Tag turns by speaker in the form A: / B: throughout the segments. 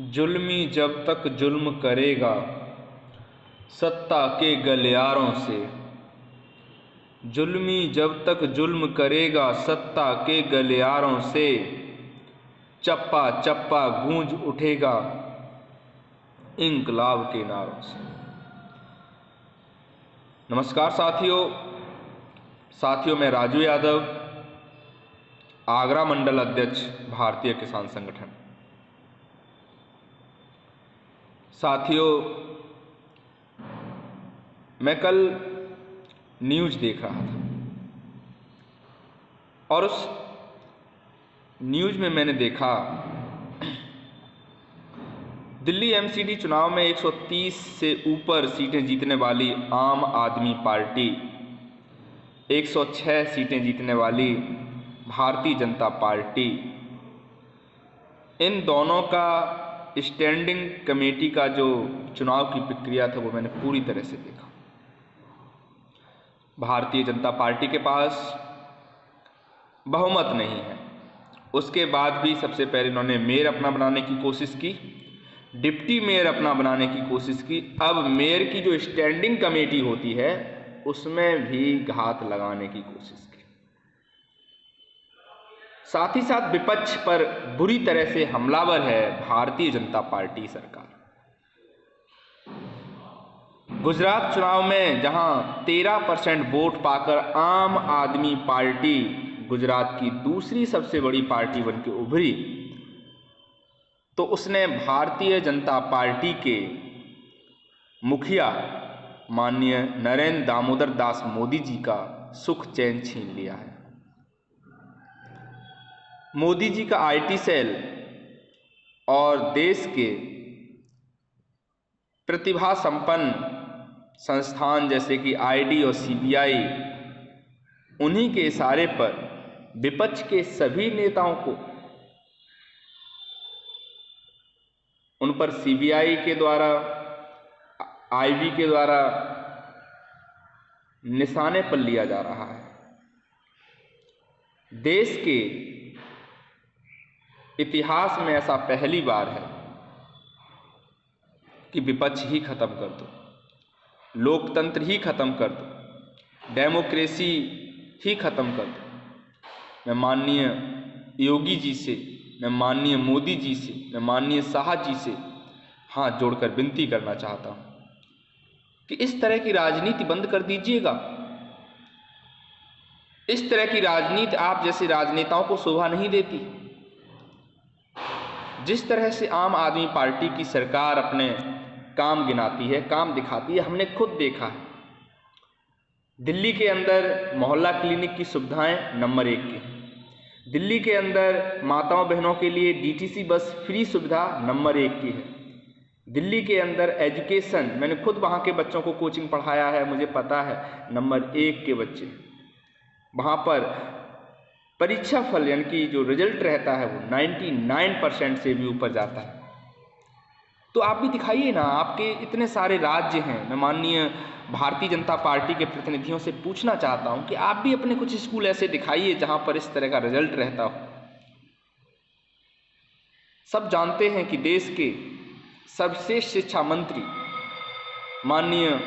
A: जुल्मी जब तक जुल्म करेगा, सत्ता के गलियारों से। जुल्मी जब तक जुल्म करेगा, सत्ता के गलियारों से। चप्पा चप्पा गूंज उठेगा, इंकलाब के नारों से। नमस्कार साथियों। साथियों, मैं राजू यादव, आगरा मंडल अध्यक्ष, भारतीय किसान संगठन। साथियों, मैं कल न्यूज़ देख रहा था। और उस न्यूज़ में मैंने देखा, दिल्ली एमसीडी चुनाव में 130 से ऊपर सीटें जीतने वाली आम आदमी पार्टी 106 सीटें जीतने वाली भारतीय जनता पार्टी। इन दोनों का स्टैंडिंग कमेटी का जो चुनाव की प्रक्रिया था, वो मैंने पूरी तरह से देखा। भारतीय जनता पार्टी के पास बहुमत नहीं है। उसके बाद भी सबसे पहले इन्होंने मेयर अपना बनाने की कोशिश की, डिप्टी मेयर अपना बनाने की कोशिश की। अब मेयर की जो स्टैंडिंग कमेटी होती है, उसमें भी घात लगाने की कोशिश साथ ही साथ विपक्ष पर बुरी तरह से हमलावर है भारतीय जनता पार्टी सरकार। गुजरात चुनाव में जहाँ 13 परसेंट वोट पाकर आम आदमी पार्टी गुजरात की दूसरी सबसे बड़ी पार्टी बनकर उभरी तो उसने भारतीय जनता पार्टी के मुखिया माननीय नरेंद्र दामोदर दास मोदी जी का सुख चैन छीन लिया है। मोदी जी का आईटी सेल और देश के प्रतिभा संपन्न संस्थान जैसे कि आईडी और सीबीआई उन्हीं के इशारे पर विपक्ष के सभी नेताओं को, उन पर सीबीआई के द्वारा आईबी के द्वारा निशाने पर लिया जा रहा है। देश के इतिहास में ऐसा पहली बार है कि विपक्ष ही खत्म कर दो, लोकतंत्र ही खत्म कर दो, डेमोक्रेसी ही खत्म कर दो। मैं माननीय योगी जी से, मैं माननीय मोदी जी से, मैं माननीय शाह जी से हाथ जोड़कर विनती करना चाहता हूँ कि इस तरह की राजनीति बंद कर दीजिएगा। इस तरह की राजनीति आप जैसे राजनेताओं को शोभा नहीं देती। जिस तरह से आम आदमी पार्टी की सरकार अपने काम गिनाती है, काम दिखाती है, हमने खुद देखा है। दिल्ली के अंदर मोहल्ला क्लिनिक की सुविधाएँ नंबर एक की। दिल्ली के अंदर माताओं बहनों के लिए डीटीसी बस फ्री सुविधा नंबर एक की है। दिल्ली के अंदर एजुकेशन, मैंने खुद वहाँ के बच्चों को कोचिंग पढ़ाया है, मुझे पता है, नंबर एक के बच्चे। वहाँ पर परीक्षा फल यानी कि जो रिज़ल्ट रहता है वो 99 परसेंट से भी ऊपर जाता है। तो आप भी दिखाइए ना, आपके इतने सारे राज्य हैं, मैं माननीय भारतीय जनता पार्टी के प्रतिनिधियों से पूछना चाहता हूँ कि आप भी अपने कुछ स्कूल ऐसे दिखाइए जहाँ पर इस तरह का रिज़ल्ट रहता हो। सब जानते हैं कि देश के सर्वश्रेष्ठ शिक्षा मंत्री माननीय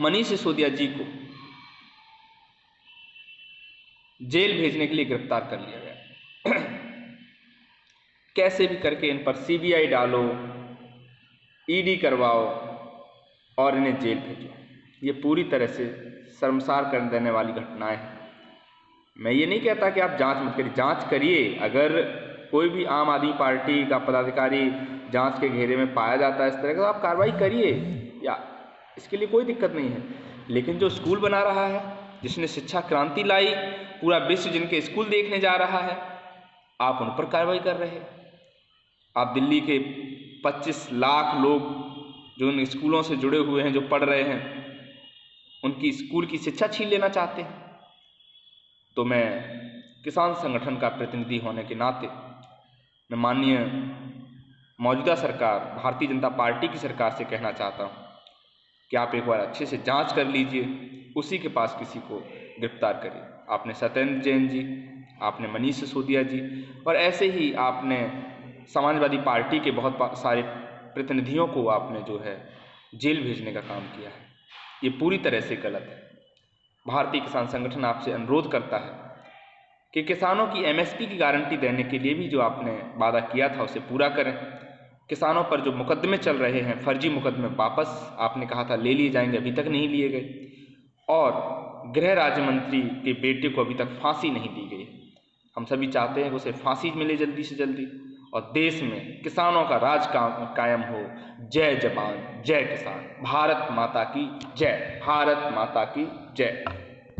A: मनीष सिसोदिया जी को जेल भेजने के लिए गिरफ़्तार कर लिया गया। कैसे भी करके इन पर सीबीआई डालो ईडी करवाओ और इन्हें जेल भेजो। ये पूरी तरह से शर्मसार कर देने वाली घटनाएँ हैं। मैं ये नहीं कहता कि आप जाँच मत करिए। जाँच करिए। अगर कोई भी आम आदमी पार्टी का पदाधिकारी जाँच के घेरे में पाया जाता है इस तरह का तो आप कार्रवाई करिए। या, इसके लिए कोई दिक्कत नहीं है। लेकिन जो स्कूल बना रहा है जिसने शिक्षा क्रांति लाई, पूरा विश्व जिनके स्कूल देखने जा रहा है, आप उन पर कार्रवाई कर रहे हैं। आप दिल्ली के 25 लाख लोग जो उन स्कूलों से जुड़े हुए हैं, जो पढ़ रहे हैं, उनकी स्कूल की शिक्षा छीन लेना चाहते हैं। तो मैं किसान संगठन का प्रतिनिधि होने के नाते, मैं माननीय मौजूदा सरकार, भारतीय जनता पार्टी की सरकार से कहना चाहता हूँ कि आप एक बार अच्छे से जाँच कर लीजिए उसी के पास किसी को गिरफ़्तार करिए आपने सत्येंद्र जैन जी, आपने मनीष सिसोदिया जी और ऐसे ही आपने समाजवादी पार्टी के बहुत सारे प्रतिनिधियों को आपने जो है जेल भेजने का काम किया है। ये पूरी तरह से गलत है। भारतीय किसान संगठन आपसे अनुरोध करता है कि किसानों की एमएसपी की गारंटी देने के लिए भी जो आपने वादा किया था उसे पूरा करें। किसानों पर जो मुकदमे चल रहे हैं, फर्जी मुकदमे वापस आपने कहा था, ले लिए जाएँगे, अभी तक नहीं लिए गए। और गृह राज्य मंत्री के बेटे को अभी तक फांसी नहीं दी गई हम सभी चाहते हैं कि उसे फांसी मिले जल्दी से जल्दी और देश में किसानों का राज कायम हो। जय जवान, जय किसान। भारत माता की जय। भारत माता की जय।